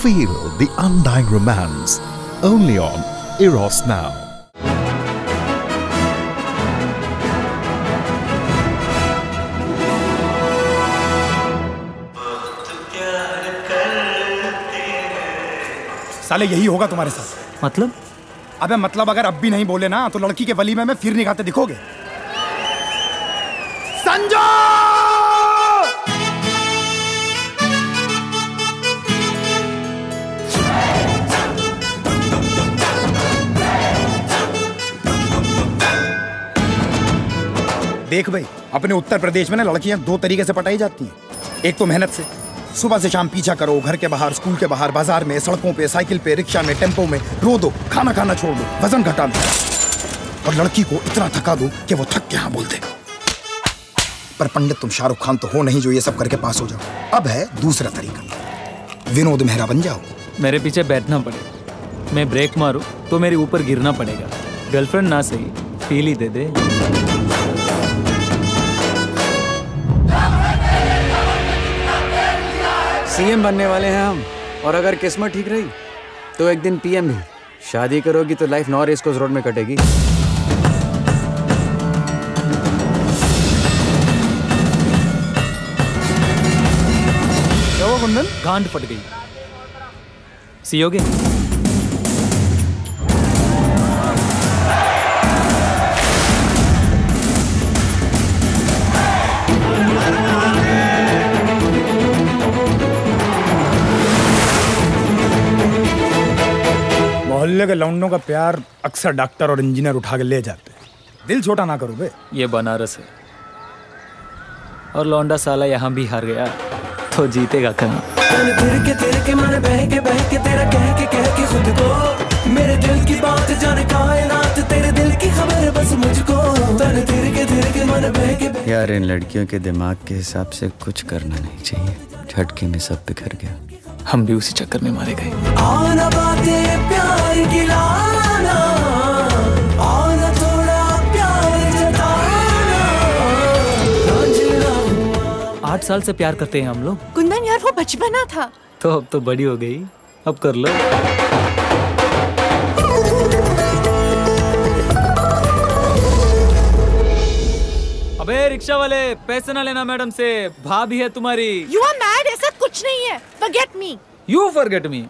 Feel the undying romance only on Eros Now. साले यही होगा तुम्हारे साथ। मतलब? अबे मतलब अगर अब भी नहीं बोले ना तो लड़की के वली में मैं फिर निगाहते दिखोगे। संजो देख भाई, अपने उत्तर प्रदेश में ना लड़कियाँ दो तरीके से पटाई जाती हैं। एक तो मेहनत से। सुबह से शाम पीछा करो, घर के बाहर, स्कूल के बाहर, बाज़ार में, सड़कों पे, साइकिल पे, रिक्शा में टेंपो में, रो दो, खाना खाना छोड़ दो, वज़न घटा दो। और लड़की को इतना थका दो कि वो थक के हाँ बोल दे। पर पंडित तुम शाहरुख खान तो हो नहीं जो ये सब करके पास हो जाओ। अब है दूसरा तरीका। विनोद मेहरा बन जाओ। मेरे पीछे बैठना पड़ेगा मैं ब्रेक मारूं तो मेरे ऊपर गिरना पड़ेगा। गर्लफ्रेंड ना सही फील ही दे दे। सीएम बनने वाले हैं हम। और अगर किस्मत ठीक रही तो एक दिन पीएम भी। शादी करोगी तो लाइफ नॉर इसको रोड में कटेगी। गांड फट गई। सियोगे मोहल्ले के लौंडों का प्यार अक्सर डॉक्टर और इंजीनियर उठा के ले जाते हैं। दिल छोटा ना करो बे। ये बनारस है। और लौंडा साला यहाँ भी हार गया तो जीतेगा कहाँ? तन तिरके तिरके मन बह के बह के तेरा कह के कह के खुद को मेरे दिल की बात जाने कायनात तेरे दिल की खबर बस मुझको। तन तिरके तिरके मन बह के बह यार इन लड़कियों के दिमाग के हिसाब से कुछ करना नहीं चाहिए। झटके में सब बिखर गया। हम भी उसी चक्कर में मारे गए। आना बातें प्यार की लाना आना थोड़ा प्यार जताना। रांझना आठ साल से प्यार करते हैं हम लोग। कुंदन यार वो बचपना था। तो अब तो बड़ी हो गई। अब कर लो। अबे रिक्शा वाले पैसे ना लेना मैडम से। भाभी है तुम्हारी। यू आर कुछ नहीं है। Forget me you forget me